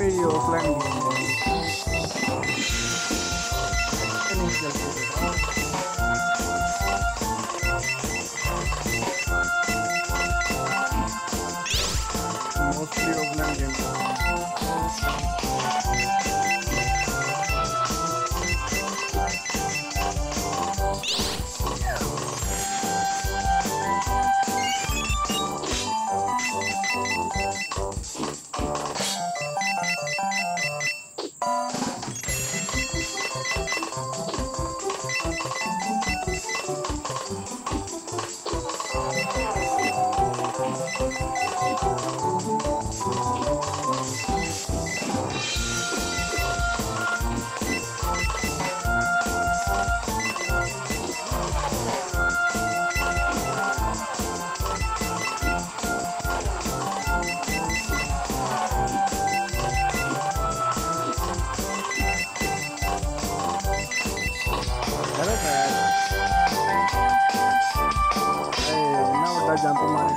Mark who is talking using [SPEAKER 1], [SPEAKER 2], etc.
[SPEAKER 1] PvP offline game. Mostly offline game. Oh. example mine.